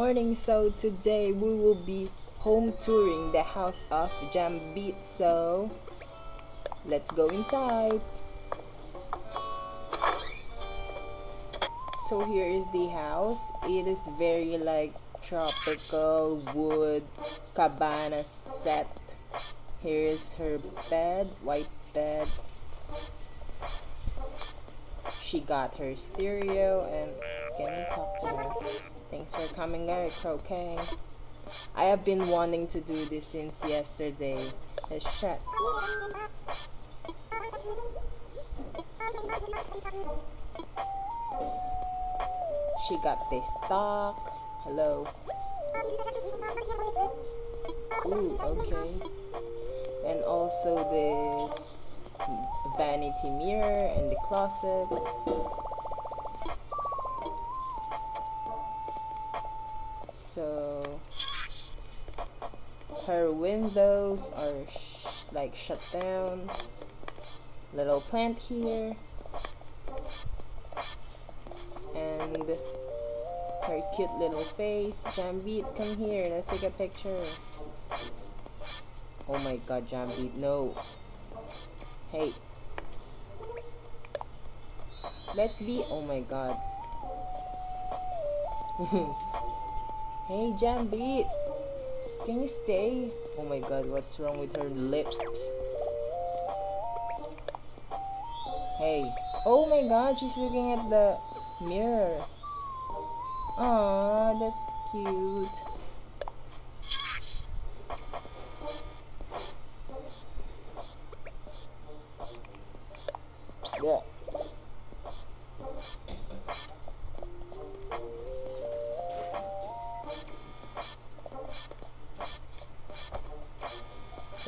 so today we will be home touring the house of Jambette. So let's go inside. So here is the house. It is very like tropical wood cabana set. Here is her bed, white bed. She got her stereo and to her? Thanks for coming out, croak-kay. I have been wanting to do this since yesterday. Let's check. She got this stock. Hello. Ooh, okay. And also this vanity mirror in the closet. Her windows are sh like shut down. Little plant here. And her cute little face. Jambette, come here. Let's take a picture. Oh my god, Jambette, no. Hey. Let's be. Oh my god. hey, Jambette. Can you stay? Oh my god, what's wrong with her lips? Hey. Oh my god, she's looking at the mirror. Aw, that's cute. Yeah.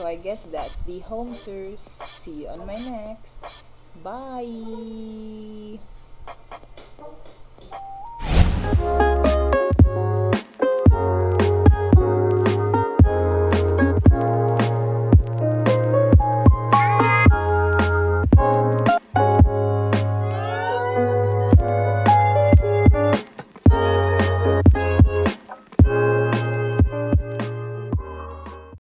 So I guess that's the home tour. See you on my next. Bye.